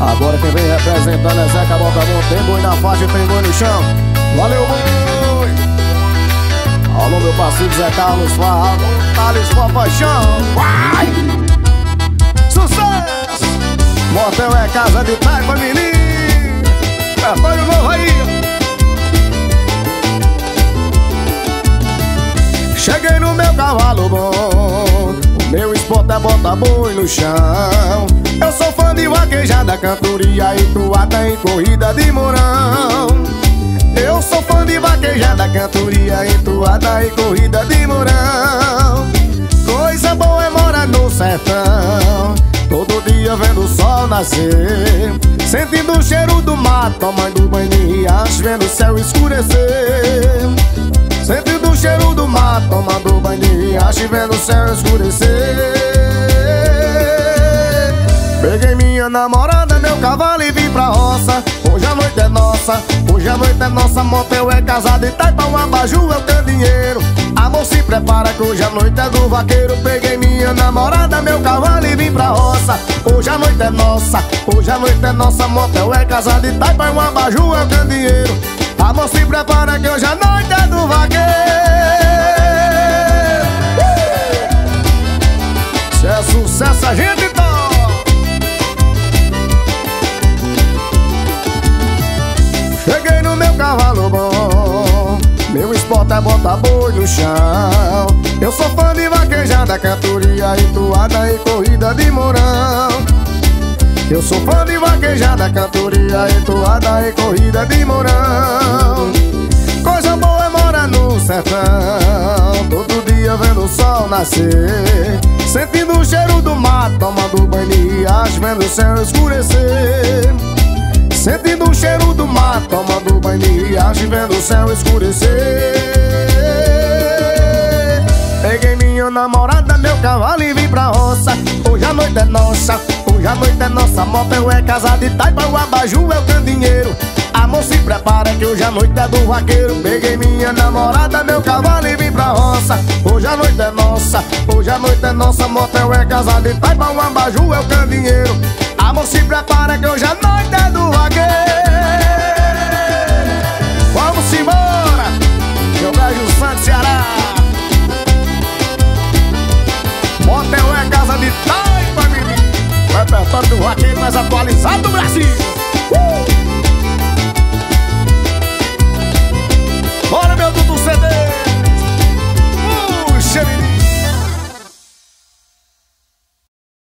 Agora quem vem representando é Zeca Bocamon Tem boi na faixa e tem boi no chão Valeu, boi! Alô, meu parceiro Zé Carlos Farrado Thales com a paixão Vai! Sucesso! Motel é casa de taipa, menino É banho novo aí Cheguei no meu cavalo bom O é botar boi no chão. Eu sou fã de vaquejada, cantoria e toada em corrida de morão. Eu sou fã de vaquejada, cantoria e toada em corrida de morão. Coisa boa é morar no sertão. Todo dia vendo o sol nascer. Sentindo o cheiro do mato, tomando banho de riacho Vendo o céu escurecer. Sentindo o cheiro do mato, tomando banho de riacho e vendo o céu escurecer Peguei minha namorada, meu cavalo e vim pra roça. Hoje a noite é nossa, hoje a noite é nossa. Motel é casado e taipa, um abajur eu tenho dinheiro. Amor, se prepara que hoje a noite é do vaqueiro. Peguei minha namorada, meu cavalo e vim pra roça. Hoje a noite é nossa, hoje a noite é nossa. Motel é casado e taipa, um abajur eu tenho dinheiro. Amor, se prepara que hoje a noite é do vaqueiro É botar boi no chão. Eu sou fã de vaquejada, cantoria e toada e corrida de morão. Eu sou fã de vaquejada, cantoria, entoada e corrida de morão. Coisa boa é morar no sertão. Todo dia vendo o sol nascer. Sentindo o cheiro do mato, tomando banho de riacho Vendo o céu escurecer Sentindo o cheiro do mato, tomando banho de riacho Vendo o céu escurecer. Peguei minha namorada, meu cavalo e vim pra roça. Hoje a noite é nossa Hoje a noite é nossa, motel é casa de taipa, o abajur eu tenho dinheiro. Amor, se prepara que hoje a noite é do vaqueiro. Peguei minha namorada, meu cavalo e vim pra roça. Hoje a noite é nossa, hoje a noite é nossa. Motel é casa de taipa, o abajur eu tenho dinheiro Amor, se prepara que hoje a noite é do vaqueiro. Vamos embora, meu Brasil Santo Ceará. Motel é casa de taipa, menino. Repertório do vaqueiro mais atualizado do Brasil. Uh!